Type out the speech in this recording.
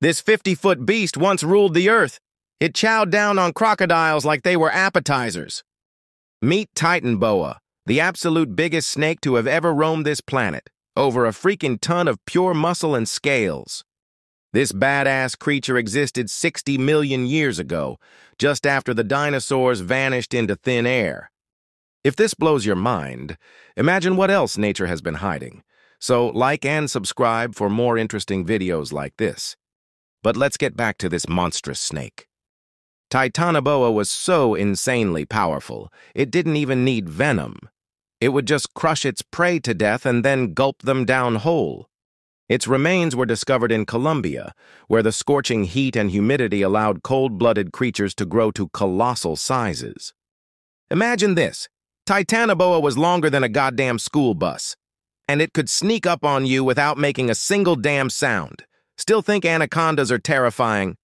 This 50-foot beast once ruled the earth. It chowed down on crocodiles like they were appetizers. Meet Titanoboa, the absolute biggest snake to have ever roamed this planet, over a freaking ton of pure muscle and scales. This badass creature existed 60 million years ago, just after the dinosaurs vanished into thin air. If this blows your mind, imagine what else nature has been hiding. So like and subscribe for more interesting videos like this. But let's get back to this monstrous snake. Titanoboa was so insanely powerful, it didn't even need venom. It would just crush its prey to death and then gulp them down whole. Its remains were discovered in Colombia, where the scorching heat and humidity allowed cold-blooded creatures to grow to colossal sizes. Imagine this. Titanoboa was longer than a goddamn school bus, and it could sneak up on you without making a single damn sound. Still think anacondas are terrifying?